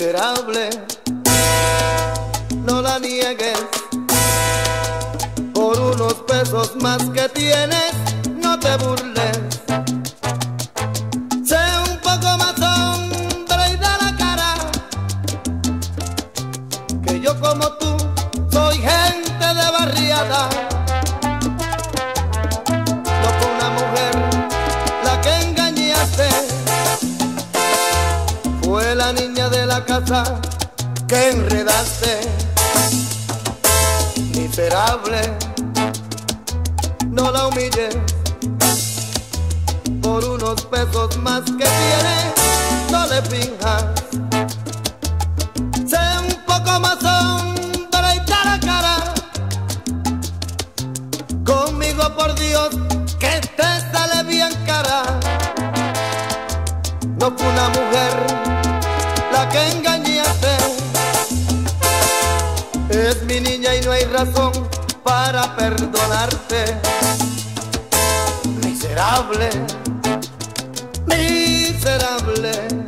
miserable. besos más que tienes, no te burles. Sé un poco más hombre y da la cara, que yo como tú soy gente de barriada. No fue una mujer la que engañaste, fue la niña de la casa que enredaste. Miserable por unos pesos más que tienes, no le finjas. Sé un poco más hombre y cara a cara. Conmigo, por Dios, que te sale bien cara. No fue una mujer la que engañaste. Es mi niña y no hay razón para perdonarte miserable, miserable.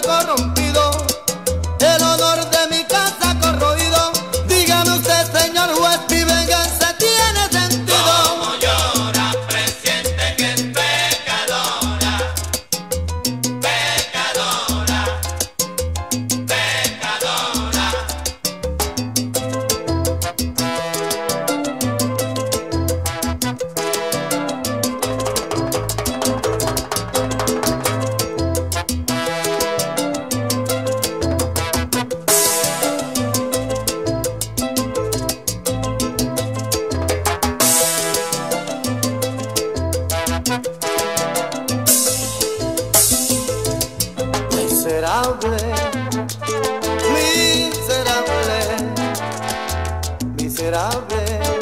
corromper. Miserable, miserable, miserable.